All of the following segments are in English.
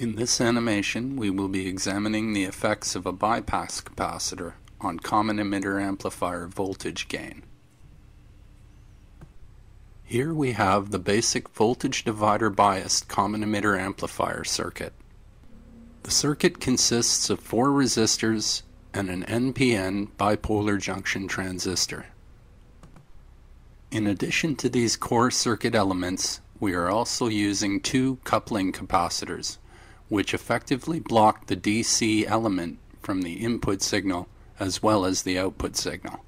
In this animation, we will be examining the effects of a bypass capacitor on common emitter amplifier voltage gain. Here we have the basic voltage divider biased common emitter amplifier circuit. The circuit consists of four resistors and an NPN bipolar junction transistor. In addition to these core circuit elements, we are also using two coupling capacitors, which effectively block the DC element from the input signal as well as the output signal.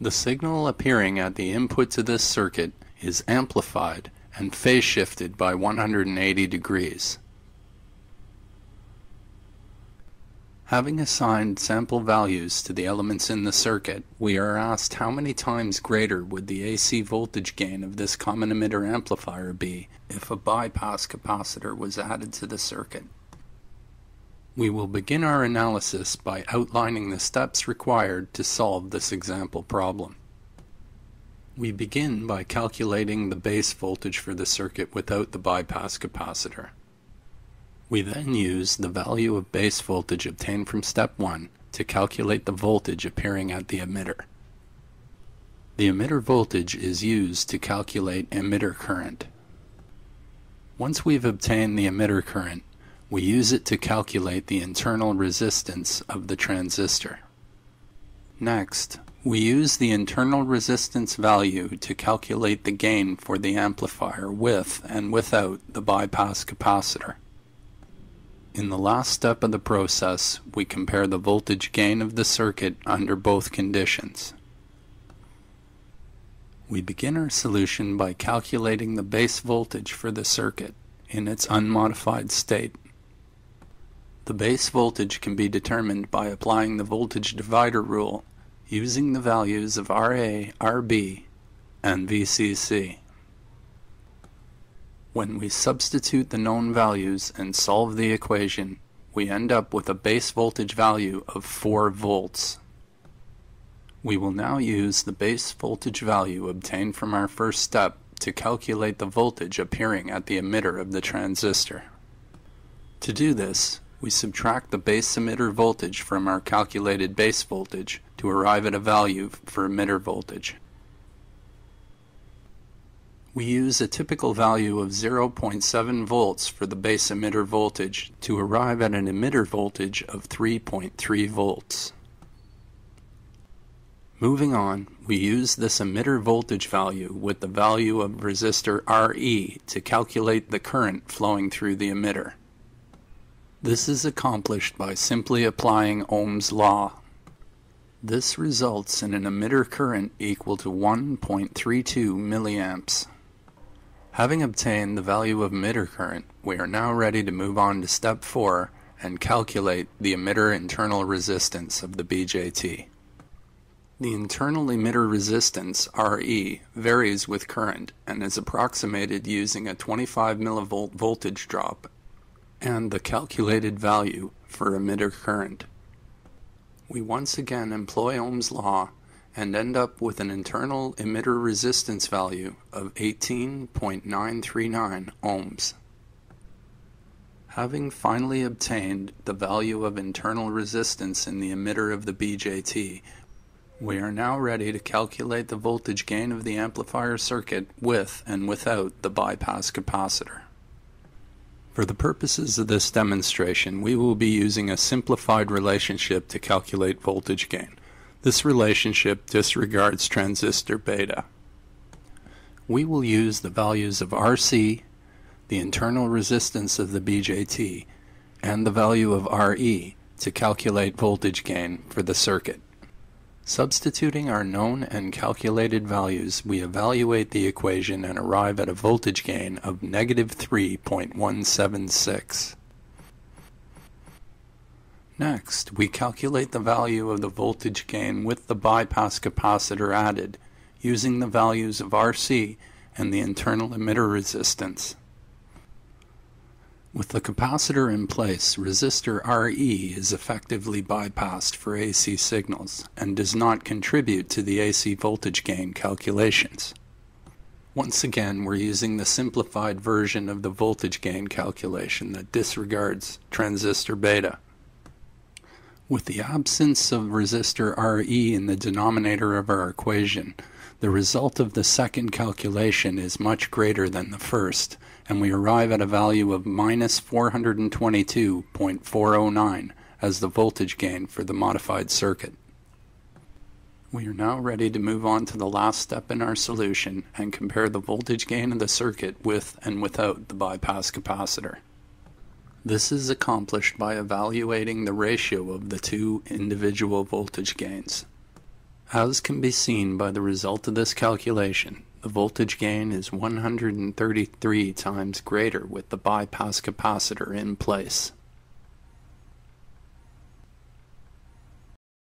The signal appearing at the input to this circuit is amplified and phase shifted by 180 degrees. Having assigned sample values to the elements in the circuit, we are asked how many times greater would the AC voltage gain of this common emitter amplifier be if a bypass capacitor was added to the circuit. We will begin our analysis by outlining the steps required to solve this example problem. We begin by calculating the base voltage for the circuit without the bypass capacitor. We then use the value of base voltage obtained from step 1 to calculate the voltage appearing at the emitter. The emitter voltage is used to calculate emitter current. Once we've obtained the emitter current, we use it to calculate the internal resistance of the transistor. Next, we use the internal resistance value to calculate the gain for the amplifier with and without the bypass capacitor. In the last step of the process, we compare the voltage gain of the circuit under both conditions. We begin our solution by calculating the base voltage for the circuit in its unmodified state. The base voltage can be determined by applying the voltage divider rule using the values of RA, RB, and VCC. When we substitute the known values and solve the equation, we end up with a base voltage value of 4 volts. We will now use the base voltage value obtained from our first step to calculate the voltage appearing at the emitter of the transistor. To do this, we subtract the base emitter voltage from our calculated base voltage to arrive at a value for emitter voltage. We use a typical value of 0.7 volts for the base emitter voltage to arrive at an emitter voltage of 3.3 volts. Moving on, we use this emitter voltage value with the value of resistor Re to calculate the current flowing through the emitter. This is accomplished by simply applying Ohm's law. This results in an emitter current equal to 1.32 milliamps. Having obtained the value of emitter current, we are now ready to move on to step 4 and calculate the emitter internal resistance of the BJT. The internal emitter resistance, RE, varies with current and is approximated using a 25 millivolt voltage drop and the calculated value for emitter current. We once again employ Ohm's law and end up with an internal emitter resistance value of 18.939 ohms. Having finally obtained the value of internal resistance in the emitter of the BJT, we are now ready to calculate the voltage gain of the amplifier circuit with and without the bypass capacitor. For the purposes of this demonstration, we will be using a simplified relationship to calculate voltage gain. This relationship disregards transistor beta. We will use the values of RC, the internal resistance of the BJT, and the value of RE to calculate voltage gain for the circuit. Substituting our known and calculated values, we evaluate the equation and arrive at a voltage gain of negative 3.176. Next, we calculate the value of the voltage gain with the bypass capacitor added, using the values of RC and the internal emitter resistance. With the capacitor in place, resistor Re is effectively bypassed for AC signals and does not contribute to the AC voltage gain calculations. Once again, we're using the simplified version of the voltage gain calculation that disregards transistor beta. With the absence of resistor Re in the denominator of our equation, the result of the second calculation is much greater than the first, and we arrive at a value of minus 422.409 as the voltage gain for the modified circuit. We are now ready to move on to the last step in our solution and compare the voltage gain of the circuit with and without the bypass capacitor. This is accomplished by evaluating the ratio of the two individual voltage gains. As can be seen by the result of this calculation, the voltage gain is 133 times greater with the bypass capacitor in place.